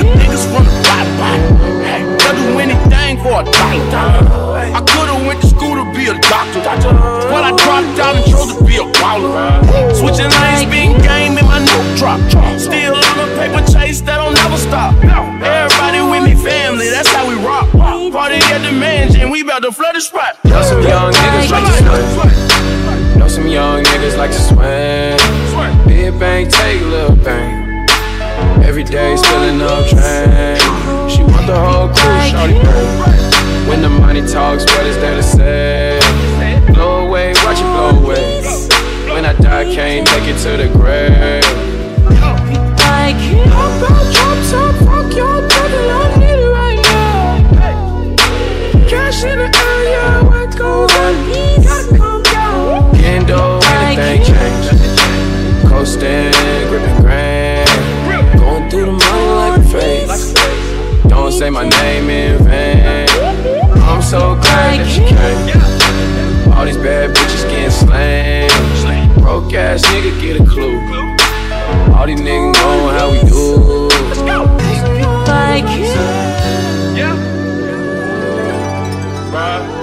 Niggas from the bottom, bottom. Hey, they'll do anything for a dollar. I could've went to school to be a doctor, but I dropped out and chose to be a baller. Switching lanes, being game in my new drop. Still on a paper chase that don't never stop. Everybody with me, family, that's how we rock. Party at the mansion, we bout to flood the spot. Know some young niggas like to swim. Know some young niggas like to swim. Big bang, take a little bang. Every day spilling up train. She want the whole crew, shorty bang. When the money talks, what is there to say? Blow away, watch it blow away. When I die, can't take it to the grave. Like How about drop top, fuck your brother, I need it right now. Cash in the area, what goes on? Say my name in vain. I'm so glad that she came. All these bad bitches getting slain. Broke ass nigga get a clue. All these niggas know how we do. like Yeah. Bruh.